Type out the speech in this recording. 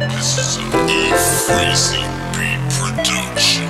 This is a freezing beat production.